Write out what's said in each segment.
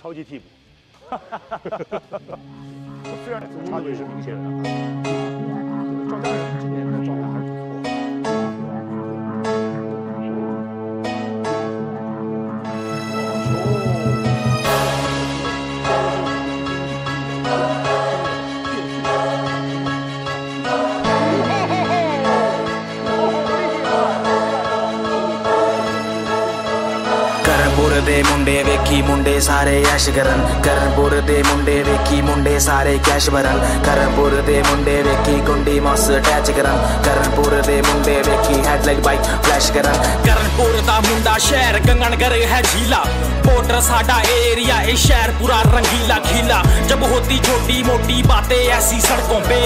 超级替补。虽然差距是明显的，赵佳人今年的状态还是 ਕਰਨਪੁਰ ਦੇ ਮੁੰਡੇ ਵੇਖੀ ਮੁੰਡੇ ਸਾਰੇ ਐਸ਼ ਕਰਨ ਕਰਨਪੁਰ ਦੇ ਮੁੰਡੇ ਵੇਖੀ ਮੁੰਡੇ ਸਾਰੇ ਕੈਸ਼ ਭਰਨ ਕਰਨਪੁਰ ਦੇ ਮੁੰਡੇ ਵੇਖੀ ਗੁੰਡੀ ਮਸ ਅਟੈਚ ਕਰਨ ਕਰਨਪੁਰ ਦੇ ਮੁੰਡੇ ਵੇਖੀ ਹੈਡ ਲਾਈਕ ਬਾਈਕ ਫਲੈਸ਼ ਕਰਨ ਕਰਨਪੁਰ ਦਾ ਮੁੰਡਾ ਸ਼ਹਿਰ ਗੰਗਣਗਰ ਹੈ ਝੀਲਾ बॉर्डर साडा एरिया ए शहर पूरा रंगीला खीला जब होती छोटी मोटी बातें ऐसी सड़कों पे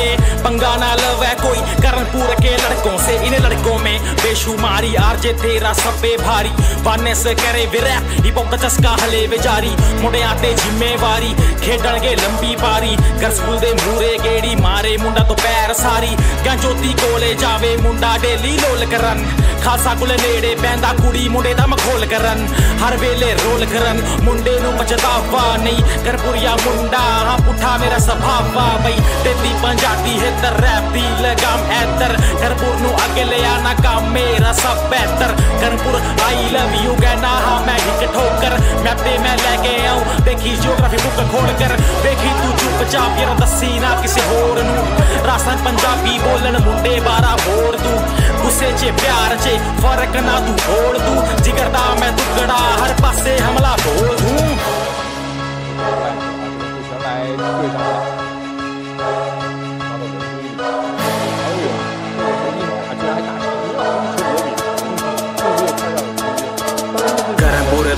पंगा ना लवे कोई करनपुर के लड़कों से इन लड़कों में बेशुमारी आरजे तेरा सब्बे भारी बाने से करे विरैप ਟੈਪ ਹਿਪ ਹੌਪ ਦਾ ਚਸਕਾ ਹਲੇ ਵਿਚਾਰੀ ਮੁੰਡਿਆਂ ਤੇ ਜ਼ਿੰਮੇਵਾਰੀ, ਖੇਡਣਗੇ ਲੰਬੀ ਪਾਰੀ। ਗਰ ਸਕੂਲ ਦੇ ਮੂਰੇ ਗੇੜੀ ਮਾਰੇ ਮੁੰਡਾ ਤੋਂ ਪੈਰ ਸਾਰੀ। ਜਾਂ ਜੋਤੀ ਕੋਲੇ ਜਾਵੇ ਮੁੰਡਾ ਡੇਲੀ ਲੋਲ ਕਰਨ ਖਾਸਾ ਕੋਲੇ ਨੇੜੇ ਪੈਂਦਾ ਕੁੜੀ, ਮੁੰਡੇ ਦਾ ਮਖੋਲ ਕਰਨ ਹਰ ਵੇਲੇ ਰੋਲ ਕਰਨ ਮੁੰਡੇ ਨੂੰ ਪਛਤਾਵਾ ਨਹੀਂ। ਕਰਪੁਰੀਆ ਮੁੰਡਾ, ਹਾਂ ਪੁੱਠਾ ਮੇਰਾ ਸੁਭਾਵਾ ਬਈ। ਦਿੱਤੀ ਪੰਜਾਬੀ ਹੈ ਤਰ ਰੈਪ ਦੀ ਲਗਾਮ ਐਤਰ। ਕਰਪੁਰ ਨੂੰ ਅੱਗੇ ਲਿਆ ਨਾ ਕੰਮ, ਮੇਰਾ ਸਭ ਬਿਹਤਰ ਕਰਪੁਰ ਆਈ ਲਵ ਯੂ ਕਹਿਣਾ ਹਾਂ ਮੈਂ ਇੱਕ ਠੋਕਰ। ਮੈਂ ਤੇ ਮੈਂ ਲੈ ਕੇ ਆਉਂ ਦੇਖੀ ਜੀਓਗ੍ਰਾਫੀ ਬੁੱਕ ਖੋਲ ਕਰ ਦੇਖੀ ਤੂੰ ਚੁੱਪਚਾਪ ਯਾਰ ਦੱਸੀ ਨਾ ਕਿਸੇ ਹੋਰ ਨੂੰ। ਰਾਸਾਂ ਪੰਜਾਬੀ ਬੋਲਣ ਮੁੰਡੇ ਬਾਰਾ ਹੋਰ ਤੂੰ। ਗੁੱਸੇ 'ਚ, ਪਿਆਰ 'ਚ, ਫ਼ਰਕ ਨਾ ਤੂੰ ਹੋੜ ਤੂੰ। ਜਿਗਰ ਦਾ ਮੈਂ ਟੁਕੜਾ ਹਰ ਪਾਸੇ ਹਮਲਾ ਬੋਲ ਦੂੰ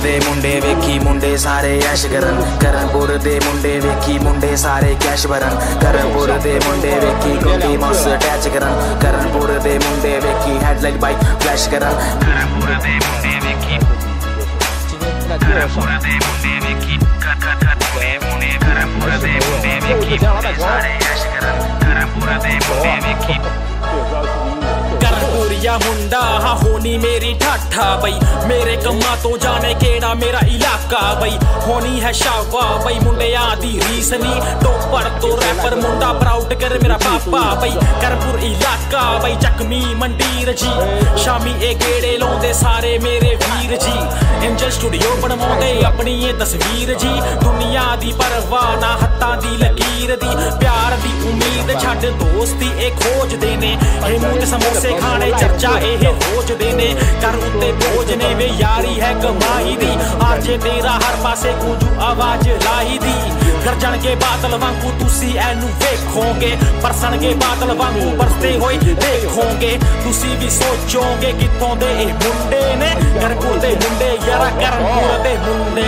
दे मुंडे वेखी मुंडे सारे ऐश करन करनपुर दे मुंडे वेखी मुंडे सारे कैश भरन करनपुर दे मुंडे वेखी गोली मस अटैच करन करनपुर दे मुंडे वेखी हेडलाइट बाइक फ्लैश करन करनपुर दे मुंडे वेखी करनपुर दे मुंडे वेखी कर दे मुंडे करनपुर दे मुंडे वेखी सारे ऐश करन करनपुर दे मुंडे वेखी करनपुर या मुंडा हा ਹੋਣੀ ਮੇਰੀ ਠਾਠਾ ਬਈ। ਮੇਰੇ ਕੰਮਾਂ ਤੋਂ ਜਾਣੇ ਕਿਹੜਾ ਮੇਰਾ ਇਲਾਕਾ ਬਈ। ਹੋਣੀ ਹੈ ਸ਼ਾਵਾ ਬਈ, ਮੁੰਡਿਆਂ ਦੀ ਰੀਸ ਨੀ ਟੋਪਰ ਤੋਂ ਰੈਪਰ ਮੁੰਡਾ ਪ੍ਰਾਊਡ ਕਰ ਮੇਰਾ ਪਾਪਾ ਬਈ। ਕਰਨਪੁਰ ਇਲਾਕਾ ਬਈ, ਚੱਕਮੀ ਮੰਡੀਰ ਜੀ ਸ਼ਾਮੀ ਇਹ ਗੇੜੇ ਲਾਉਂਦੇ ਸਾਰੇ ਮੇਰੇ ਵੀਰ ਜੀ। ਐਂਜਲ ਸਟੂਡੀਓ ਬਣਵਾਉਂਦੇ ਆਪਣੀ ਇਹ ਤਸਵੀਰ ਜੀ। ਦੁਨੀਆ ਦੀ ਪਰਵਾਹ ਨਾ ਹੱਥਾਂ ਦੀ ਲਕੀਰ ਦੀ। ਪਿਆਰ ਦੀ ਛੱਡ ਦੋਸਤੀ ਇਹ ਖੋਜਦੇ ਨੇ ਇਹ ਮੂੰਹ ਤੇ ਸਮੋਸੇ ਖਾਣੇ ਚਰਚਾ ਇਹ ਰੋਜਦੇ ਨੇ ਕਰ ਉੱਤੇ ਬੋਝ ਨੇ ਵੇ ਯਾਰੀ ਹੈ ਕਮਾਈ ਦੀ ਆਜੇ ਤੇਰਾ ਹਰ ਪਾਸੇ ਗੂੰਜੂ ਆਵਾਜ਼ ਲਾਈ ਦੀ ਗਰਜਣਗੇ ਬਾਦਲ ਵਾਂਗੂ ਤੁਸੀਂ ਐਨੂੰ ਵੇਖੋਗੇ ਪਰਸਣਗੇ ਬਾਦਲ ਵਾਂਗੂ ਬਰਸਦੇ ਹੋਏ ਦੇਖੋਗੇ ਤੁਸੀਂ ਵੀ ਸੋਚੋਗੇ ਕਿੱਥੋਂ ਦੇ ਇਹ ਮੁੰਡੇ ਨੇ ਕਰਪੂਰ ਦੇ ਮੁੰਡੇ ਯਾਰਾ ਕਰਨਪੁਰ ਦੇ ਮੁੰਡੇ ਨੇ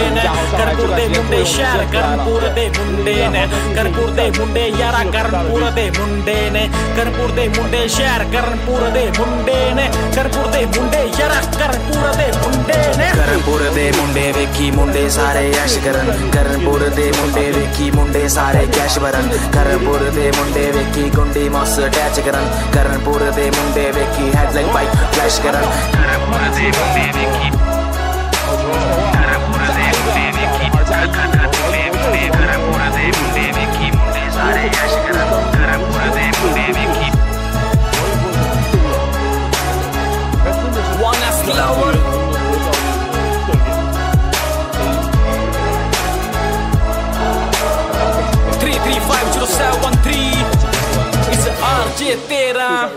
ਕਰਪੂਰ ਦੇ ਮੁੰਡੇ ਸ਼ਹਿਰ ਕਰਨਪੁਰ ਦੇ ਮੁੰਡੇ ਨੇ ਕਰਨਪੁਰ ਦੇ ਮੁੰਡੇ ਯਾਰਾ ਕਰਨਪੁਰ ਦੇ ਮੁੰਡੇ ਨੇ ਕਰਨਪੁਰ ਦੇ ਮੁੰਡੇ ਸ਼ਹਿਰ ਕਰਨਪੁਰ ਦੇ ਮੁੰਡੇ ਨੇ ਕਰਨਪੁਰ ਦੇ ਮੁੰਡੇ ਯਾਰਾ ਕਰਨਪੁਰ ਦੇ ਮੁੰਡੇ ਨੇ ਕਰਨਪੁਰ ਦੇ ਮੁੰਡੇ ਵੇਖੀ ਮੁੰਡੇ ਸਾਰੇ ਐਸ਼ ਕਰਨ ਕਰਨਪੁਰ ਦੇ ਮੁੰਡੇ ਵੇਖੀ ਮੁੰਡੇ ਸਾਰੇ ਕੈਸ਼ ਭਰਨ ਕਰਨਪੁਰ ਦੇ ਮੁੰਡੇ ਵੇਖੀ ਗੁੰਡੀ ਮਸ ਅਟੈਚ ਕਰਨ ਕਰਨਪੁਰ ਦੇ ਮੁੰਡੇ ਵੇਖੀ ਹੈਡ ਲਾਈਕ ਬਾਈਕ ਫਲੈਸ਼ ਕਰਨ ਕਰਨਪੁਰ ਦੇ ਮੁੰਡੇ ਵੇਖੀ billetera.